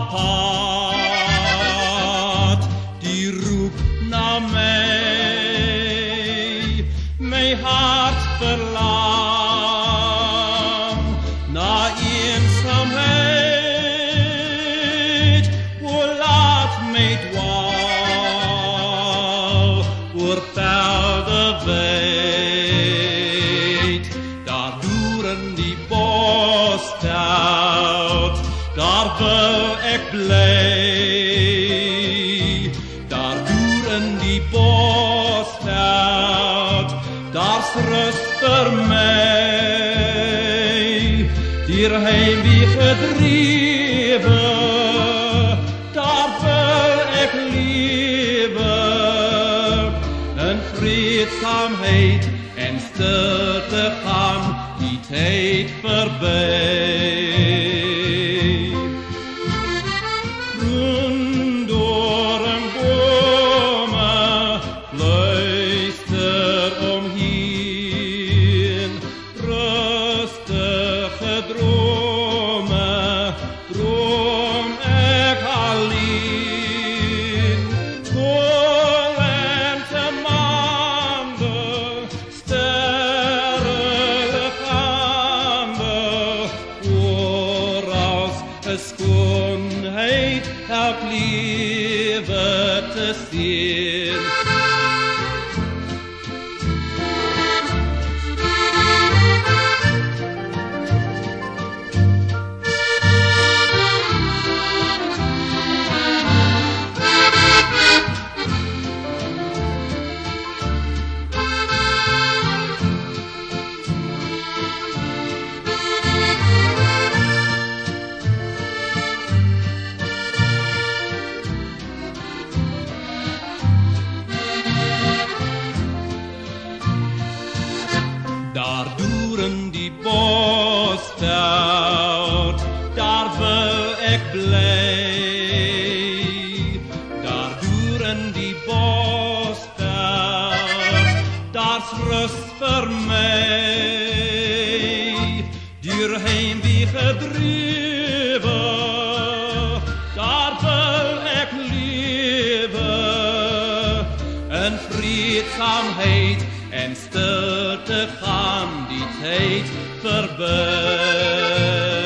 apart, die roept naar mij. Mijn hart verlangt daar wil ik blij. Daar doeren die bosveld, daar's rust voor mij. Hierheen wie gedreven, daar wil ik leven. Een vreedzaamheid en stilte gaan die tijd voorbij. ewige skoonheid elk lewe te sien Daar doeren die bosveld, daar wil ik blij. Daar doeren die bosveld, daar's rust voor mij. Duurheen wie gedreven, vreedzaamheid en stilte gaan die tijd voorbij.